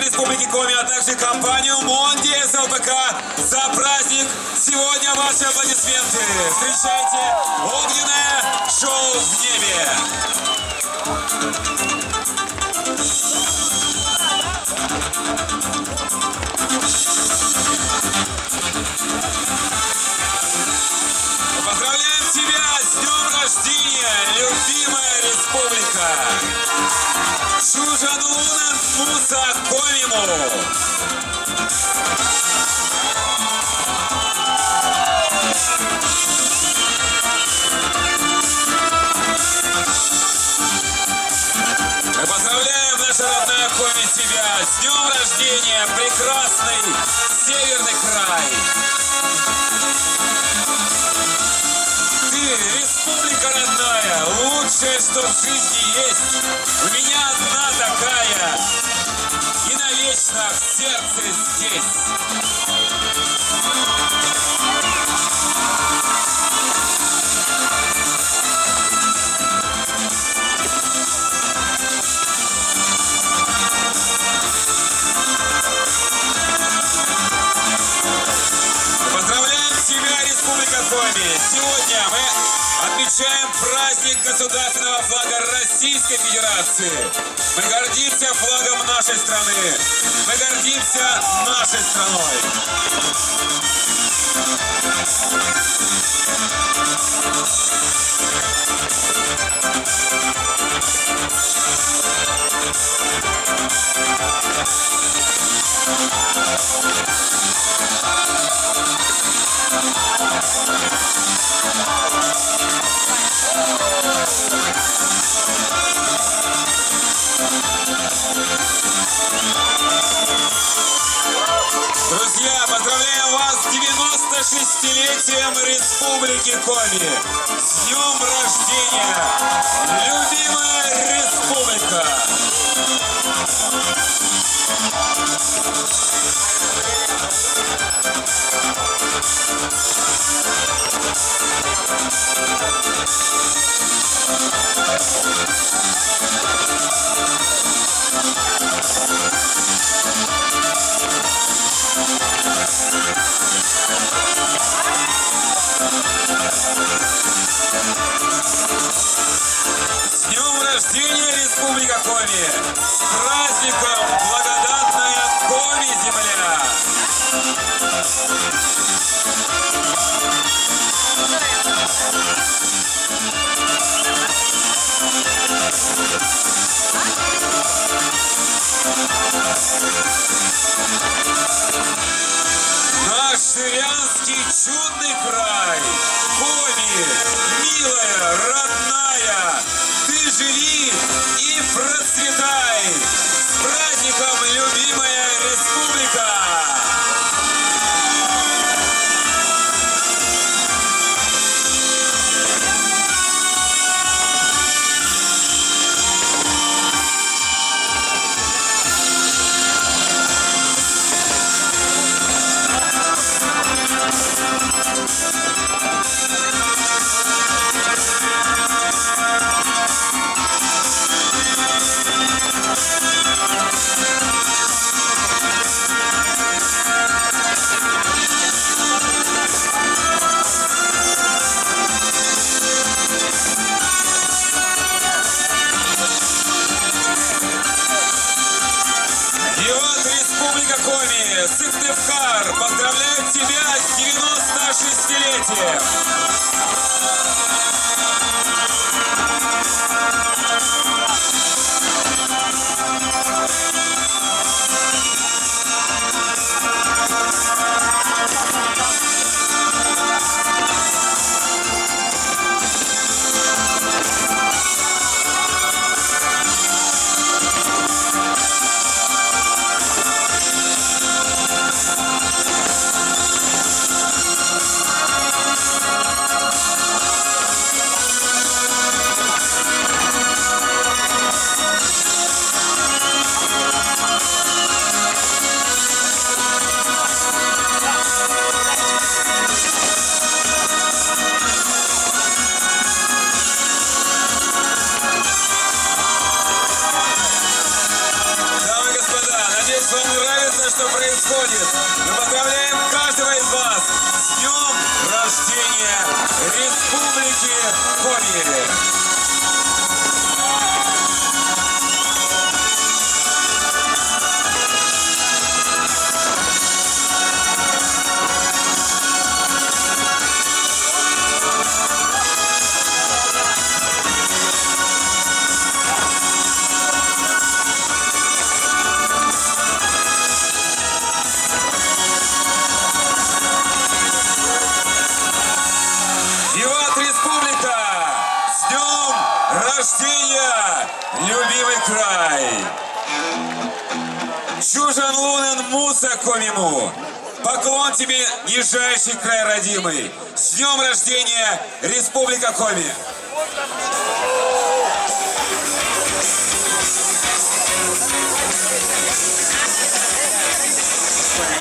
Республики Коми, а также компанию Монди СЛПК за праздник. Сегодня ваши аплодисменты. Встречайте огненное шоу в небе. Тебя с днем рождения, прекрасный северный край! Ты, республика родная, лучшее, что в жизни есть. У меня одна такая, и навечно в сердце здесь. Отмечаем праздник государственного флага Российской Федерации. Мы гордимся флагом нашей страны. Мы гордимся нашей страной. Друзья, 96-летием Республики Коми! С днем рождения! Ты Сыктывкар, поздравляет тебя с 96-летием! Рождения, любимый край! Чужан Лунен Муса Комиму! Поклон тебе, нижайший край родимый! С днем рождения, Республика Коми!